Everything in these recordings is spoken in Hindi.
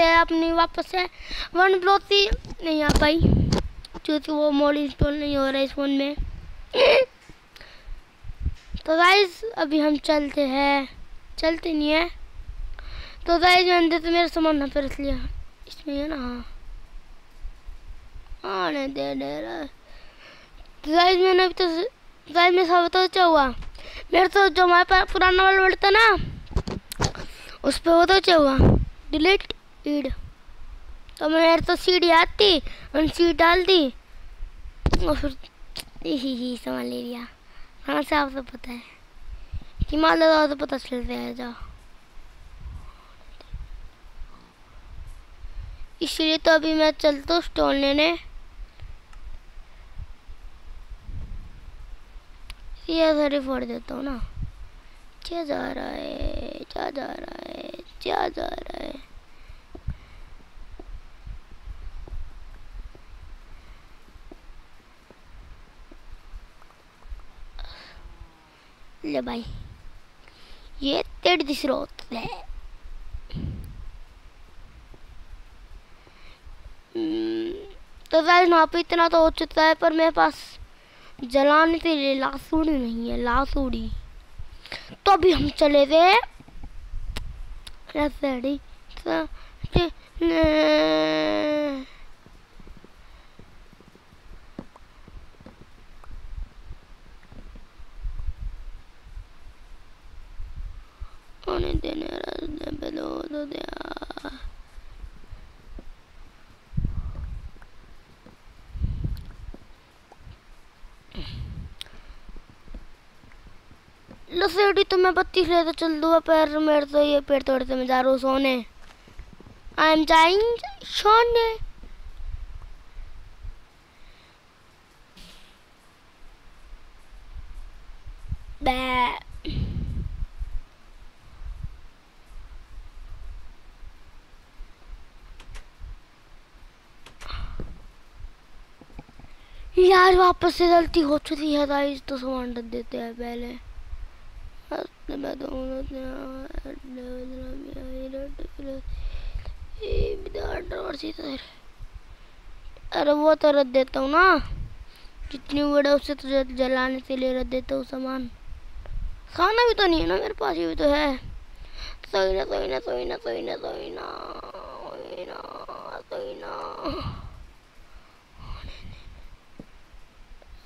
हैं अपनी वापस से। वन ब्लोसी नहीं आ पाई, क्योंकि वो मोड इंस्टॉल नहीं हो रहा है इस फ़ोन में। तो गाइज़ अभी हम चलते हैं। चलते नहीं है। तो गाइज़ मैंने तो मेरा सामान ना फिर लिया। इसमें है ना हाँ। आने दे दे तो गाइज़ मैंने अभी तो गाइज़ मेरे साथ तो क्या हुआ। मेरे तो जो हमारे पास पुराना वाला वर्ड था ना, उस पर वो तो क्या हुआ। डिलीट ईड तो मेरे तो सीढ़ी आती उन सीट डाल दी। और फिर ही ही, सामान ले लिया। हाँ से आपको पता है? कि मान लो तो पता चलता है जाओ। इसलिए तो अभी मैं चलता हूँ स्टोन लेने। ये सारी फोड़ देता हूँ ना। क्या जा रहा है क्या जा रहा है क्या जा रहा है। ले भाई। ये तेरी स्रोत है। हम्म, तो गाइस वहाँ पे इतना तो हो चुका है पर मेरे पास जलाने के लिए लासूड़ी नहीं है लासूड़ी। तो अभी हम चले गए लासूड़ी तो मैं बत्तीस ले तो चल दूँगा, पर मेरे तो ये पेड़ तोड़ते मैं जा रहा हूँ सोने आई एम जाइंग सोने Bad. यार वापस से गलती हो चुकी है गाइस तो सामान रख देते हैं पहले। अरे वो तो रख देता हूँ ना। जितनी बड़ा उससे तो जलाने के लिए रख देता हूँ सामान। खाना भी तो नहीं है ना मेरे पास, ये भी तो है। सोई ना सोई ना सोई ना सोई ना सोई ना सोई ना सोई ना।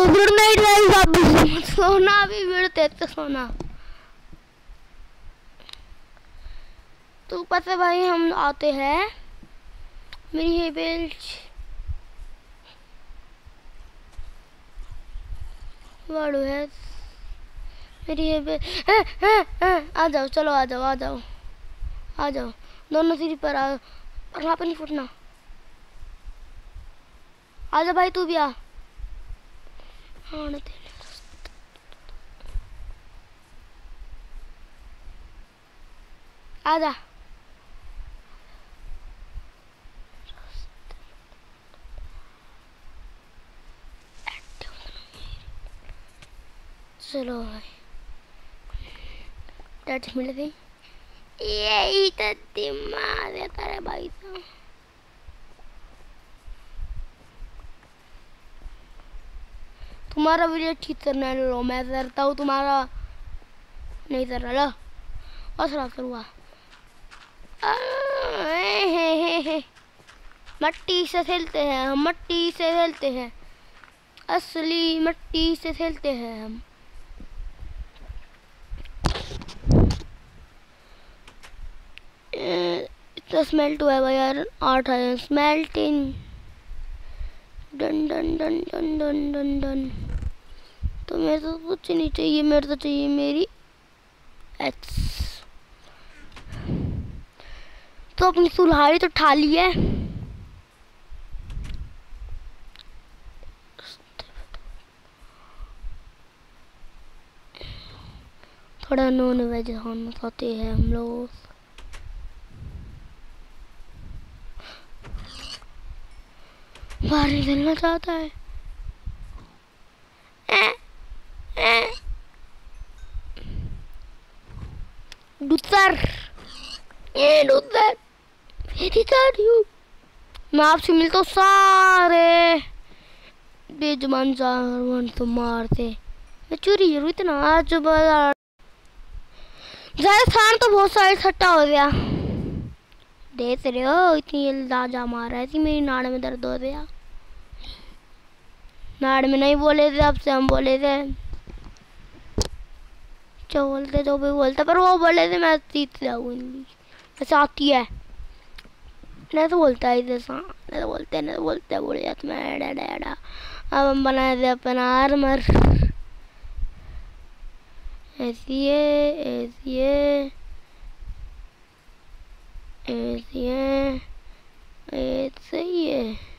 तो गुड नाइट गाइस आप भी सोना भी भिड़ते तो सोना। तो पता भाई हम आते हैं। मेरी ये बेल्ट। वाड़ू है। मेरी ये बे है, आ जाओ चलो आ जाओ आ जाओ। आ जाओ। दोनों सीढ़ी पर आ और वहाँ पर नहीं फूटना। आ जाओ भाई तू भी आ। हाँ आ जा चलो भाई टच मिल गई यही तो दिमाग है तेरे भाई तो तुम्हारा वीडियो ठीक करना लो, मैं करता हूँ तुम्हारा। नहीं कर रहा, लो। और करूँगा मट्टी से खेलते हैं हम, मट्टी से खेलते हैं। असली मट्टी से खेलते हैं हम। इतना स्मेल्ट हुआ है भाई यार, आठ आए smelting done done done done done done done तो मेरे तो कुछ नहीं चाहिए, मेरे तो चाहिए मेरी एक्स तो अपनी सुलहारी तो ठा ली है। थोड़ा नॉन वेज खाना खाते हैं हम लोग। बाहर निकलना चाहता है ए, ए, दूसर ये दूसर मेरी दादी हूँ। मैं आपसे मिलता हूँ सारे। बेजमान जानवर तो मारते। मैं चोरी ज़रूर इतना आज बाज़ार। राजस्थान तो बहुत सारे सट्टा हो गया। देख रहे हो, इतनी इल्जाजा मार रही थी मेरी नाड़ में दर्द हो गया नाड़ में नहीं बोले थे आपसे हम बोले थे। जो बोलते जो भी बोलते पर वो बोले थे, मैं जीत जाऊँगी। ऐसा आती है। नहीं तो बोलता है जैसा नहीं तो बोलते नहीं तो बोलते बोल जाते मैं डा डा डा अब हम बनाए थे अपना आर्मर ऐसी है ऐसी है ऐसी है, ऐसे ही है।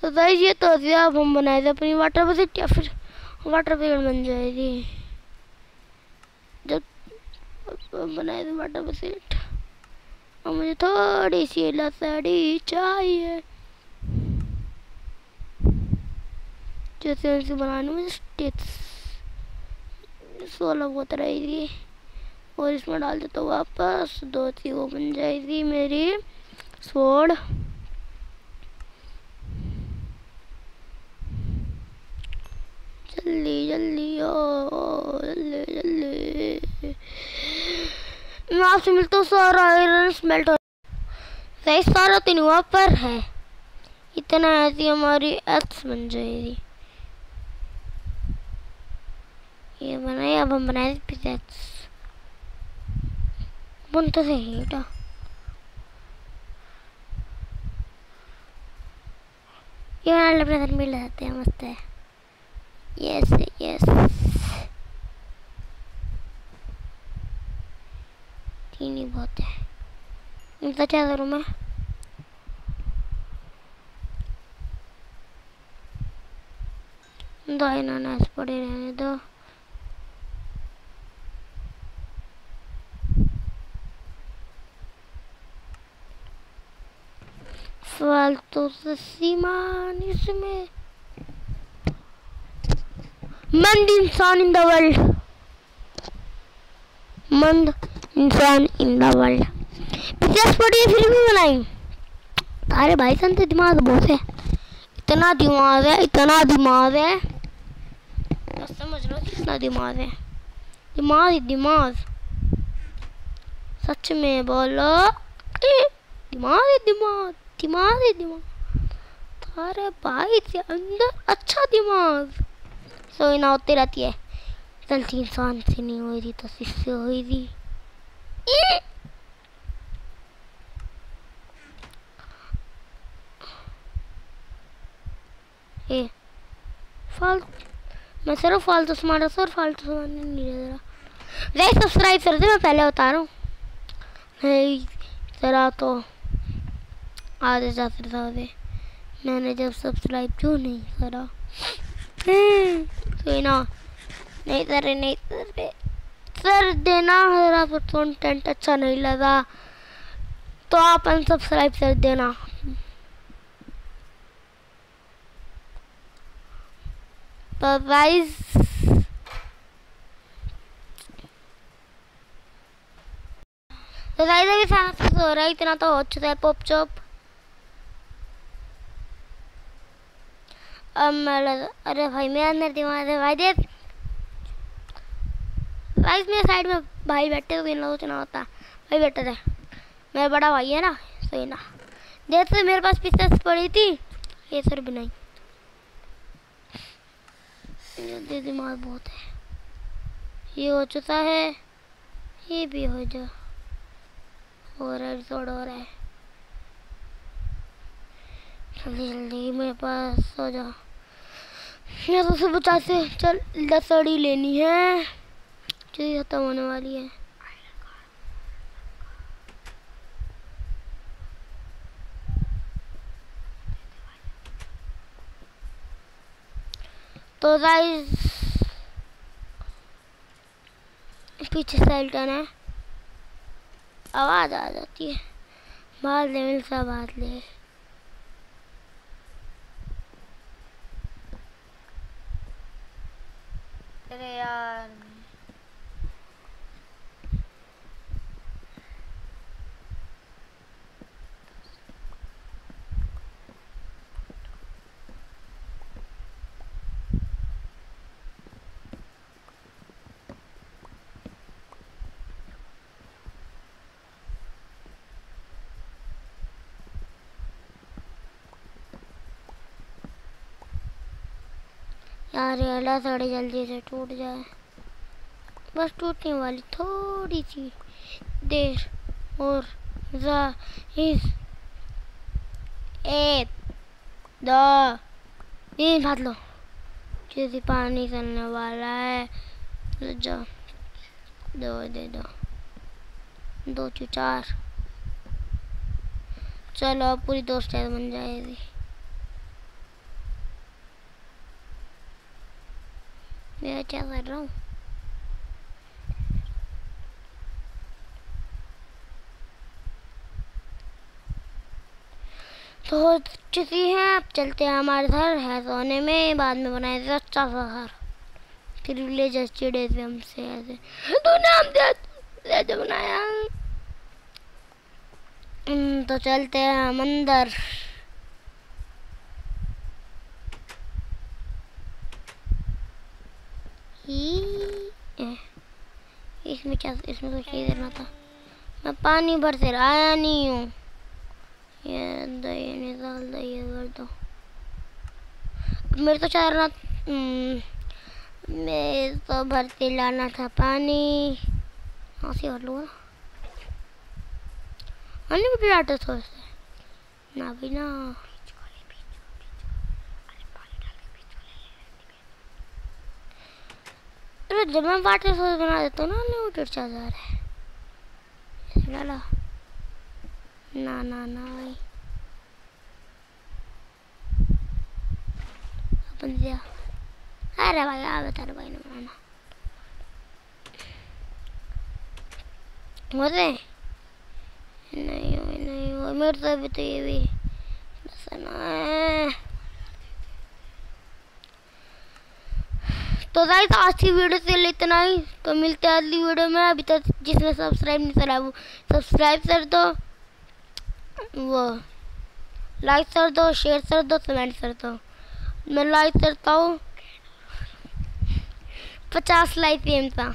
तो गाइस, ये तो अब हम बनाए थे अपनी वाटर बसेट या फिर वाटर पेड़ बन जाएगी। जब बनाए थे वाटर बसेट और मुझे थोड़ी सी लसड़ी चाहिए। जैसे उनसे बनाने में स्टिक्स सोलह बहुत रहेगी और इसमें डाल देता तो वापस। दो थी वो बन जाएगी मेरी। सोड। जल्दी जल्दी, ओ, जल्दी जल्दी। मैं आपसे मिलता हूँ सारा आयरन स्मेल्ट हो सही सारा तीन हुआ, पर है। इतना ऐसी हमारी एक्स बन जाएगी। ये बनाए अब हम बनाए पिजेक्स बन तो सही बेटा। ये अपने घर मिल जाते हैं, मस्त है। यस यस तीन ही बहुत है। इनका क्या करूँ मैं? दो अनानास पड़े रहने दो। फालतू से सीमान इसमें मंद इंसान इन द वर्ल्ड मंद इंसान इन द वर्ल्ड पिक्चर्स फिर भी बनाई अरे भाई सन तो दिमाग बहुत है इतना दिमाग है इतना दिमाग है समझ लो कितना दिमाग है दिमाग ही दिमाग सच में बोलो दिमाग ही दिमाग दिमाग ही दिमाग। अरे भाई से अंदर अच्छा दिमाग। सोई ना, होती रहती है। गलती इंसान से नहीं हुई थी तो किससे हुई थी ए, फालतू, मैं सिर्फ़ फालतू सामान और फालतू सामान नहीं ले रहा। रे सब्सक्राइब कर दे, मैं पहले बता रहा हूँ। नहीं, जरा तो आधे जाते दे मैंने जब सब्सक्राइब क्यों नहीं करा? तो ना। नहीं सर नहीं सर सर देना आपको कंटेंट अच्छा नहीं लगा। तो आप अनसब्सक्राइब कर देना। तो गाइस तो अभी रहा है, इतना तो हो चुका है पॉप चॉप अब मैं अरे भाई, मेरा अंदर दिमाग है भाई, देख। गाइस मेरे साइड में भाई बैठे तो इन लोगों चुना होता। भाई बैठे थे। मेरा बड़ा भाई है ना, सही ना। देख तो मेरे पास पिस्ता पड़ी थी, ये सर भी नहीं। दिमाग बहुत है। ये हो चुका है, ये भी हो जा। हो रहा है थोड़ा हो रहा है। जल्दी मेरे पास हो जा। तो सुबह चार से चल, लसड़ी लेनी है। चीज़ खत्म होने वाली है। तो गाइस पीछे सेल्टन है। आवाज़ आ जाती है। बाहर ले मिल सा बात ले अरे यार ये अल्लाह थोड़ी जल्दी से टूट जाए। बस टूटने वाली थोड़ी सी देर और जा इस एक दो। तीन भाग लो। जैसे पानी चलने वाला है। जाओ दो, दे दो। दो चू चार। चलो पूरी दोस्त बन जाएगी। मैं क्या कर रहा हूँ? तो हो चुकी है अब चलते हैं हमारे घर। है सोने में बाद में बनाए थे अच्छा सा घर। फिर विलेजर्स चिड़े थे हमसे ऐसे। तूने हम दे दे बनाया। हम्म, तो चलते हैं हम अंदर इसमें क्या इसमें कुछ क्या देना था मैं पानी भर से आया नहीं हूँ ये दो ये निकाल दो ये कर दो मेरे तो चाह रहा मैं तो भरते लाना था पानी हाँ से भर लूँगा अनलिमिटेड आटे तो इससे ना भी ना अरे जब मैं वाटर सॉस बना देता हूँ ना अनलिमिटेड चल जा रहा है लाला ना ना ना भाई अपन दिया अरे भाई आ बता रहे भाई ने बनाना होते नहीं हो नहीं हो मेरे तो अभी तो ये भी लसना है तो गाइस आज की वीडियो से इतना ही। तो मिलते हैं अगली वीडियो में। अभी तक जिसने सब्सक्राइब नहीं करा, वो सब्सक्राइब कर दो। वो लाइक कर दो शेयर कर दो कमेंट कर दो। मैं लाइक करता हूँ। पचास लाइक एम था।